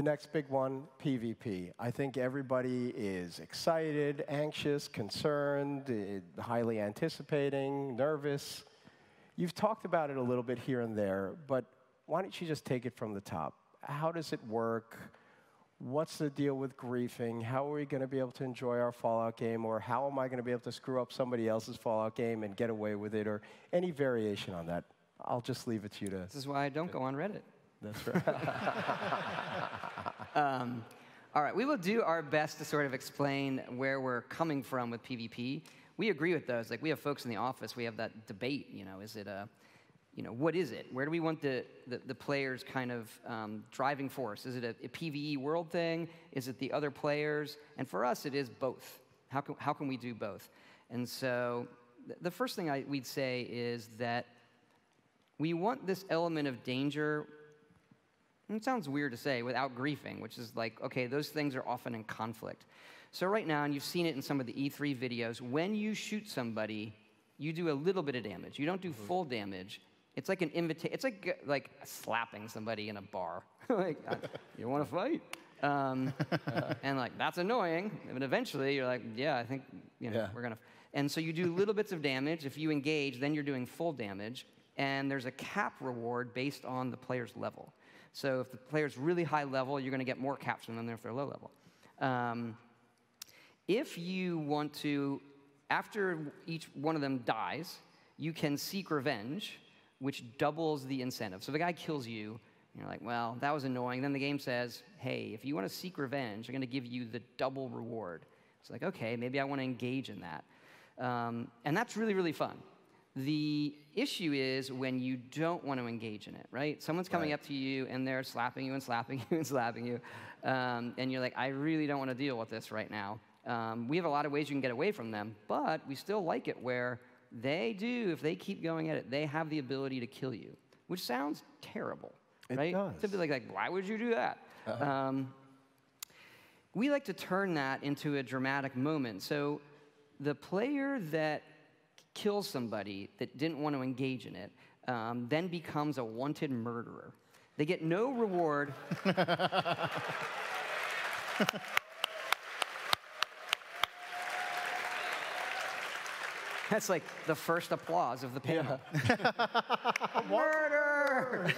The next big one, PvP. I think everybody is excited, anxious, concerned, eh, highly anticipating, nervous. You've talked about it a little bit here and there, but why don't you just take it from the top? How does it work? What's the deal with griefing? How are we going to be able to enjoy our Fallout game? Or how am I going to be able to screw up somebody else's Fallout game and get away with it? Or any variation on that? I'll just leave it to you to. This is why I don't go on Reddit. That's right. um, all right, we will do our best to sort of explain where we're coming from with PvP. We agree with those. Like we have folks in the office, we have that debate. You know, is it a, you know, what is it? Where do we want the the, the players kind of um, driving force? Is it a, a PVE world thing? Is it the other players? And for us, it is both. How can how can we do both? And so, the first thing I, we'd say is that we want this element of danger it sounds weird to say without griefing, which is like, okay, those things are often in conflict. So, right now, and you've seen it in some of the E3 videos, when you shoot somebody, you do a little bit of damage. You don't do mm-hmm. full damage. It's like an invitation. It's like like slapping somebody in a bar. like, you want to fight? Um, and like that's annoying. And eventually, you're like, yeah, I think you know yeah. we're gonna. And so you do little bits of damage. If you engage, then you're doing full damage. And there's a cap reward based on the player's level. So if the player's really high level, you're going to get more caps from them than if they're low level. Um, if you want to, after each one of them dies, you can seek revenge, which doubles the incentive. So the guy kills you, you're like, well, that was annoying. Then the game says, hey, if you want to seek revenge, I'm going to give you the double reward. It's like, okay, maybe I want to engage in that. Um, and that's really, really fun. The issue is when you don't want to engage in it, right? Someone's coming right. up to you and they're slapping you and slapping you and slapping you. Um, and you're like, I really don't want to deal with this right now. Um, we have a lot of ways you can get away from them, but we still like it where they do, if they keep going at it, they have the ability to kill you, which sounds terrible, it right? Does. To be like, like, why would you do that? Uh-huh. Um, we like to turn that into a dramatic moment. So the player that kills somebody that didn't want to engage in it, um, then becomes a wanted murderer. They get no reward. That's like the first applause of the panel. Yeah. Murder!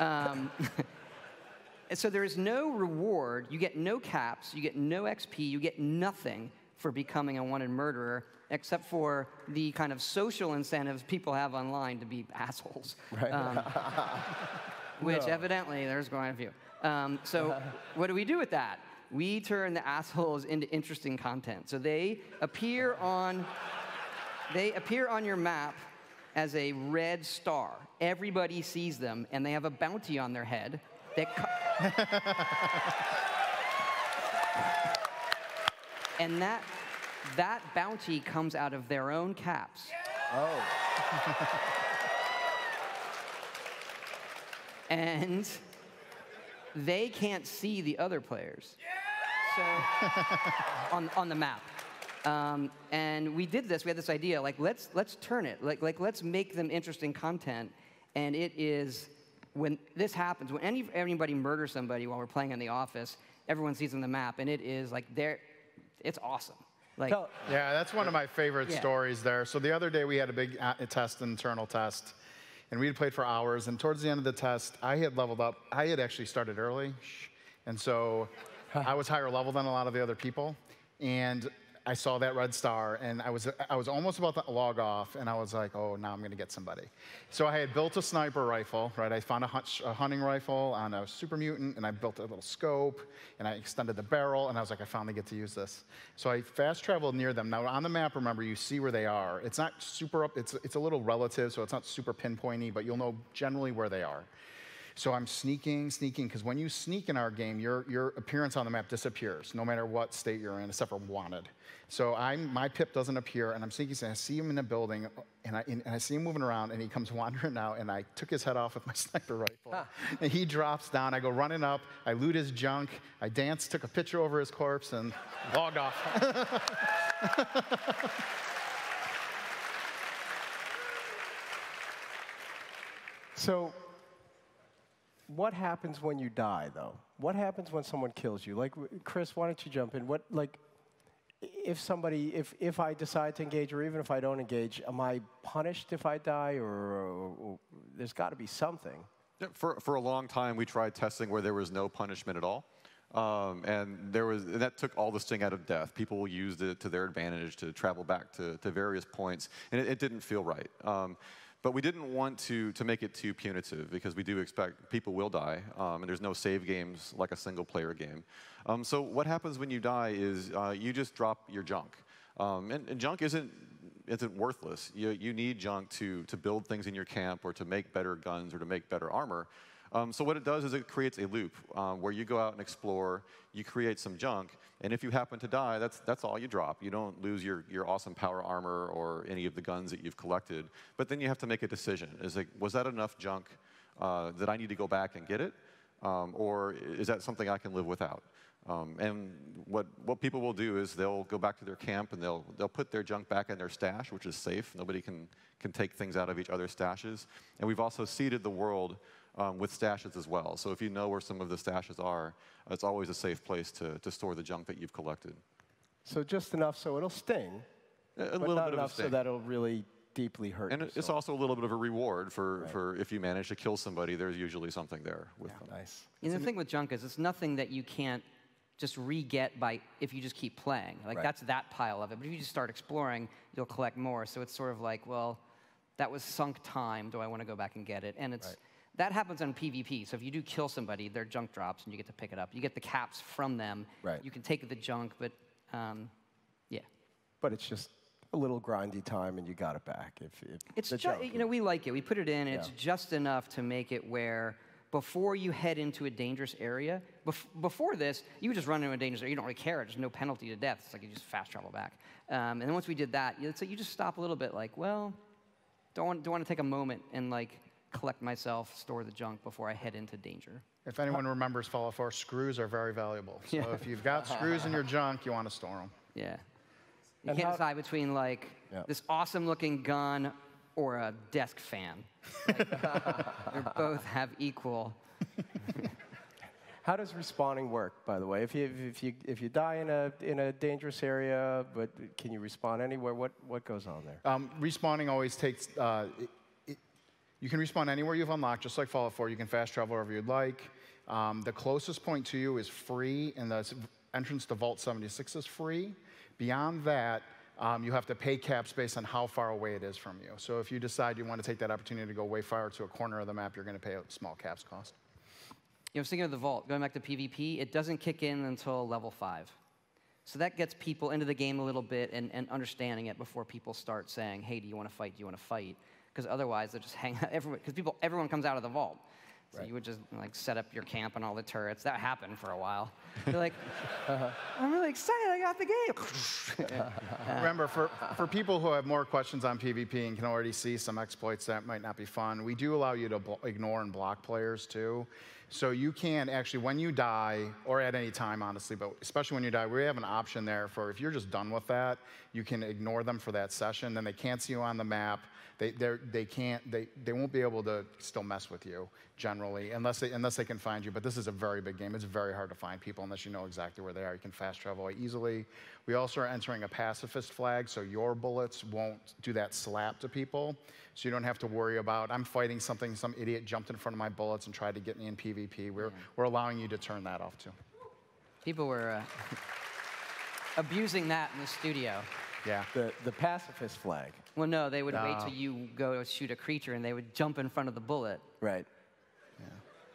um, so there is no reward. You get no caps. You get no XP. You get nothing for becoming a wanted murderer except for the kind of social incentives people have online to be assholes. Right. Um, which no. evidently there's quite a few. Um, so what do we do with that? We turn the assholes into interesting content. So they appear on, they appear on your map as a red star. Everybody sees them, and they have a bounty on their head that. and that that bounty comes out of their own caps. Oh. and they can't see the other players. So on, on the map. Um, and we did this. We had this idea, like let's let's turn it, like like let's make them interesting content. And it is when this happens, when any, anybody murders somebody while we're playing in the office, everyone sees on the map, and it is like there, it's awesome. Like, yeah, that's one of my favorite yeah. stories there. So the other day we had a big uh, test, internal test, and we had played for hours. And towards the end of the test, I had leveled up. I had actually started early, and so I was higher level than a lot of the other people. And I saw that red star and I was, I was almost about to log off and I was like, oh, now I'm going to get somebody. So I had built a sniper rifle, right? I found a, hunt, a, hunting rifle on a super mutant and I built a little scope and I extended the barrel and I was like, I finally get to use this. So I fast traveled near them. Now on the map, remember, you see where they are. It's not super up, it's, it's a little relative, so it's not super pinpointy, but you'll know generally where they are. So I'm sneaking, sneaking, because when you sneak in our game, your, your appearance on the map disappears, no matter what state you're in, except for wanted. So I'm, my pip doesn't appear, and I'm sneaking, and I see him in a building, and I, and I see him moving around, and he comes wandering out, and I took his head off with my sniper rifle. Huh. And he drops down. I go running up. I loot his junk. I dance, took a picture over his corpse, and logged off. so what happens when you die, though? What happens when someone kills you? Like, Chris, why don't you jump in? What, like, if somebody, if, if I decide to engage, or even if I don't engage, am I punished if I die, or, or, or there's got to be something? Yeah, for, for a long time, we tried testing where there was no punishment at all. Um, and there was and that took all the sting out of death. People used it to their advantage to travel back to, to various points, and it, it didn't feel right. Um, but we didn't want to, to make it too punitive because we do expect people will die, um, and there's no save games like a single player game. Um, so what happens when you die is uh, you just drop your junk. Um, and, and, junk isn't, isn't worthless. You, you need junk to, to build things in your camp or to make better guns or to make better armor. Um, so what it does is it creates a loop um, where you go out and explore, you create some junk, and if you happen to die, that's, that's all you drop. You don't lose your, your awesome power armor or any of the guns that you've collected. But then you have to make a decision. Is like, was that enough junk uh, that I need to go back and get it? Um, or is that something I can live without? Um, and what, what people will do is they'll go back to their camp and they'll, they'll put their junk back in their stash, which is safe. Nobody can, can take things out of each other's stashes. And we've also seeded the world um, with stashes as well. So if you know where some of the stashes are, it's always a safe place to, to store the junk that you've collected. So just enough so it'll sting, a, a but little not bit enough of a sting. so that it'll really deeply hurt and you. it- it's also a little bit of a reward for, Right. for if you manage to kill somebody, there's usually something there with them. nice. And the thing with junk is it's nothing that you can't just re-get by if you just keep playing. Like Right. that's that pile of it. But if you just start exploring, you'll collect more. So it's sort of like, well, that was sunk time. Do I want to go back and get it? And it's Right. That happens on PvP. So if you do kill somebody, their junk drops and you get to pick it up. You get the caps from them. Right. You can take the junk, but um, yeah. But it's just a little grindy time, and you got it back. If, if It's just, junk- you know, we like it. We put it in, and it's just enough to make it where before you head into a dangerous area, bef- before this, you just run into a dangerous area. You don't really care. There's no penalty to death. It's like you just fast travel back. Um, and then once we did that, it's like you just stop a little bit, like, well, don't want, don't want to take a moment and like collect myself, store the junk before I head into danger. If anyone remembers Fallout 4, screws are very valuable. So Yeah. if you've got screws in your junk, you want to store them. Yeah. You And can't how- decide between like Yeah. this awesome looking gun or a desk fan. Like, they both have equal. How does respawning work, by the way? If you, if you, if you die in a, in a dangerous area, but can you respawn anywhere? What, what goes on there? Um, respawning always takes, uh, it, it, you can respawn anywhere you've unlocked, just like Fallout 4. You can fast travel wherever you'd like. Um, the closest point to you is free, and the entrance to Vault 76 is free. Beyond that, um, you have to pay caps based on how far away it is from you. So if you decide you want to take that opportunity to go way far to a corner of the map, you're going to pay a small caps cost. You know, thinking of the vault, going back to PvP, it doesn't kick in until level five. So that gets people into the game a little bit and, and understanding it before people start saying, hey, do you want to fight? Do you want to fight? Because otherwise, they'll just hang out. Everyone, because people, everyone comes out of the vault. So you would just like set up your camp and all the turrets. That happened for a while. You're like, I'm really excited. I got the game. Remember, for, for people who have more questions on PvP and can already see some exploits that might not be fun, we do allow you to blo- ignore and block players too. So you can actually, when you die, or at any time, honestly, but especially when you die, we have an option there for if you're just done with that, you can ignore them for that session. Then they can't see you on the map. They, they're, can't, they, they won't be able to still mess with you generally, unless they, unless they can find you. But this is a very big game. It's very hard to find people unless you know exactly where they are. You can fast travel easily. We also are entering a pacifist flag, so your bullets won't do that slap to people. So you don't have to worry about, I'm fighting something, some idiot jumped in front of my bullets and tried to get me in PvP. We're, we're allowing you to turn that off too. people were uh, abusing that in the studio. Yeah. The, the pacifist flag. Well, no, they would wait till you go shoot a creature and they would jump in front of the bullet. Right.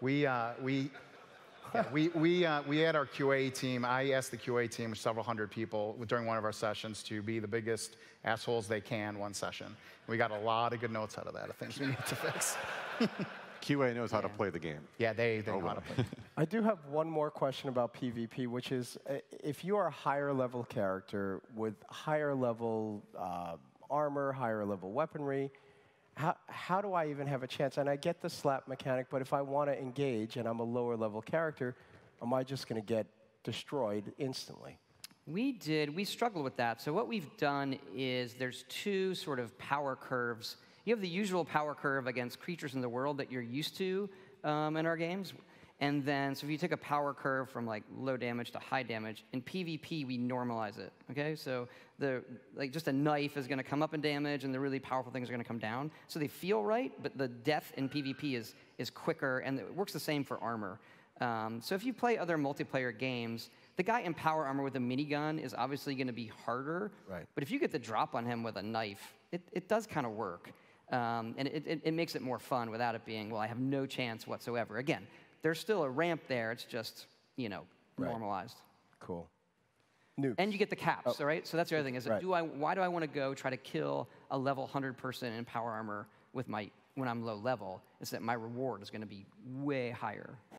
We, uh, we, yeah, we, we, uh, we had our QA team. I asked the QA team, several hundred people, during one of our sessions to be the biggest assholes they can one session. We got a lot of good notes out of that of things we need to fix. QA knows how to play the game. Yeah, they, they know how to play. I do have one more question about PvP, which is uh, if you are a higher level character with higher level uh, armor, higher level weaponry, how, how do I even have a chance? And I get the slap mechanic, but if I want to engage and I'm a lower level character, am I just going to get destroyed instantly? We did, we struggled with that. So, what we've done is there's two sort of power curves. You have the usual power curve against creatures in the world that you're used to, um, in our games. And then, so if you take a power curve from like low damage to high damage, in PvP we normalize it. Okay, so the like just a knife is going to come up in damage, and the really powerful things are going to come down. So they feel right, but the death in PvP is is quicker, and it works the same for armor. Um, so if you play other multiplayer games, the guy in power armor with a minigun is obviously going to be harder. Right. But if you get the drop on him with a knife, it, it does kind of work. Um, and it, it, it makes it more fun without it being, well, I have no chance whatsoever. Again, there's still a ramp there. It's just, you know, Right. normalized. Cool. Nukes. And you get the caps, all right? So that's the other thing is, Right. do I, why do I want to go try to kill a level 100 person in power armor with my, when I'm low level? Is that my reward is going to be way higher.